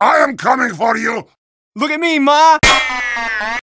I am coming for you! Look at me, Ma!